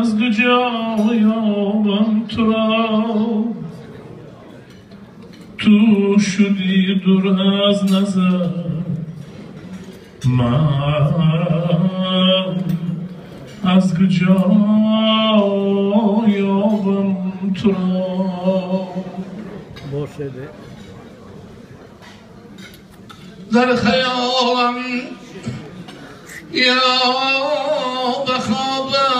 از کجا یابم تو را تو شدی دور از نظر من از کجا یابم تو را Boşede. در خیالم یا بخوابم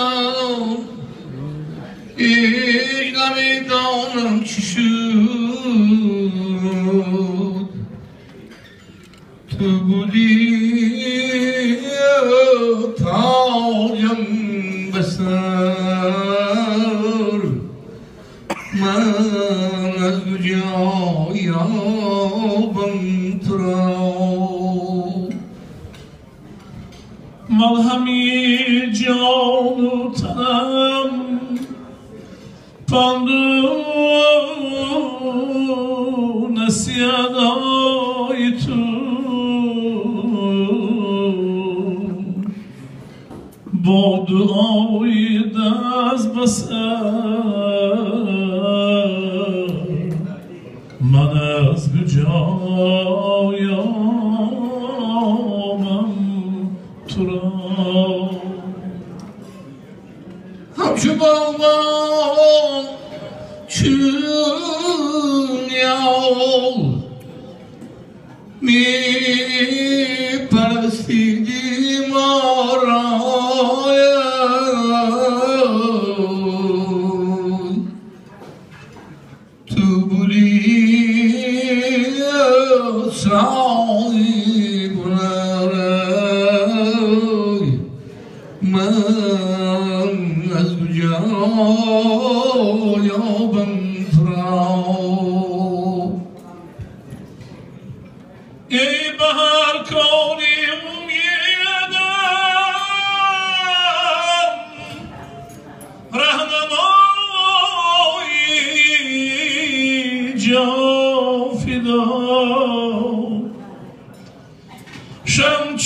شد تو بودی تایم به سر من از کجا یابم تو را ملهمی جان و تنم پندون Borduai das Wasser, manas bücaya tura. Hamşı bağlan, çün yol, mi parasidi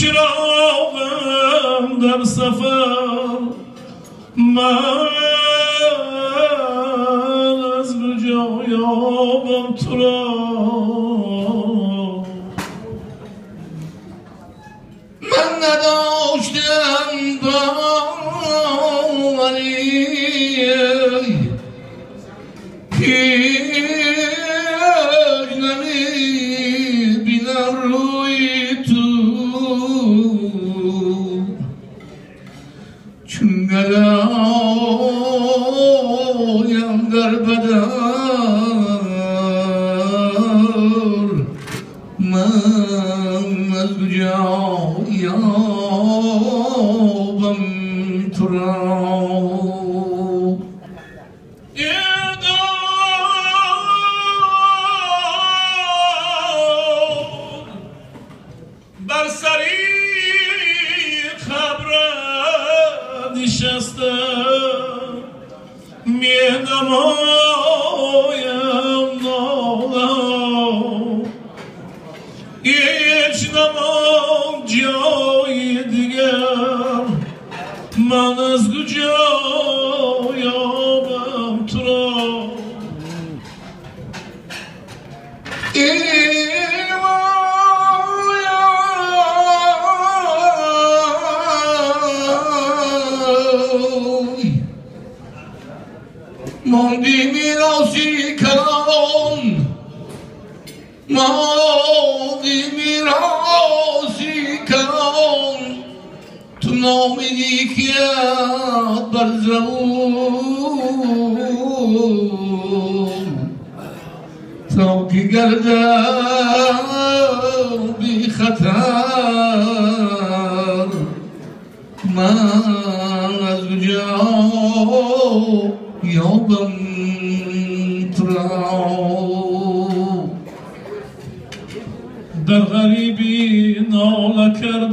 چراغم در سفر من oturar Ben de doğuştum damarım Gözleri biner uyutu Çünkü یابم تو را بر سری خبر نشستم میدم ماندی میراسی کلام ماندی میراسی کلام تو في قلبي ما زجاو يوبم تراو در غریبی ناله کرده